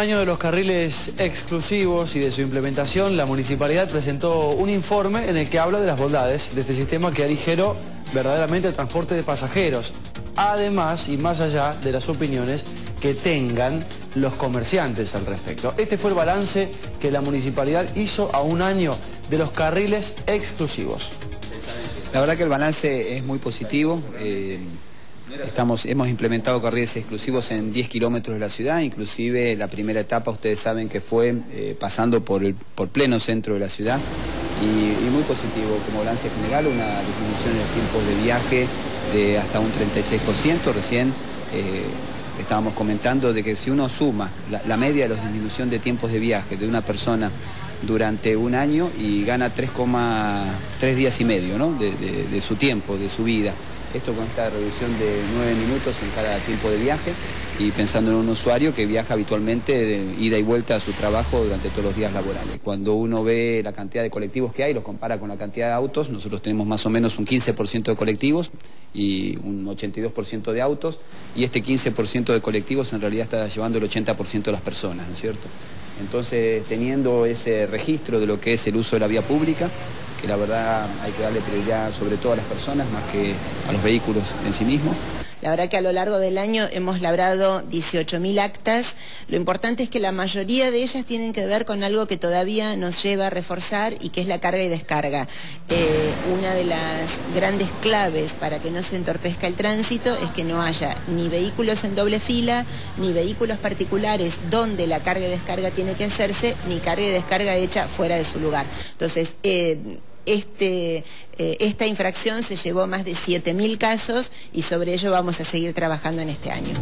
año de los carriles exclusivos y de su implementación, la municipalidad presentó un informe en el que habla de las bondades de este sistema que aligeró verdaderamente el transporte de pasajeros, además y más allá de las opiniones que tengan los comerciantes al respecto. Este fue el balance que la municipalidad hizo a un año de los carriles exclusivos. La verdad que el balance es muy positivo. Eh, estamos, hemos implementado carriles exclusivos en 10 kilómetros de la ciudad, inclusive la primera etapa ustedes saben que fue eh, pasando por, el, por pleno centro de la ciudad y, muy positivo como balance general, una disminución en los tiempos de viaje de hasta un 36%. Recién eh, estábamos comentando de que si uno suma la, media de la disminución de tiempos de viaje de una persona durante un año y gana 3,3 días y medio de, su tiempo, de su vida. Esto con esta reducción de 9 minutos en cada tiempo de viaje y pensando en un usuario que viaja habitualmente de ida y vuelta a su trabajo durante todos los días laborales. Cuando uno ve la cantidad de colectivos que hay, los compara con la cantidad de autos, nosotros tenemos más o menos un 15% de colectivos y un 82% de autos y este 15% de colectivos en realidad está llevando el 80% de las personas, ¿no es cierto? Entonces, teniendo ese registro de lo que es el uso de la vía pública, que la verdad hay que darle prioridad sobre todo a las personas más que a los vehículos en sí mismos. La verdad que a lo largo del año hemos labrado 18.000 actas. Lo importante es que la mayoría de ellas tienen que ver con algo que todavía nos lleva a reforzar y que es la carga y descarga. Eh, una de las grandes claves para que no se entorpezca el tránsito es que no haya ni vehículos en doble fila, ni vehículos particulares donde la carga y descarga tiene que hacerse, ni carga y descarga hecha fuera de su lugar. Entonces, eh, este, eh, esta infracción se llevó más de 7.000 casos y sobre ello vamos a seguir trabajando en este año.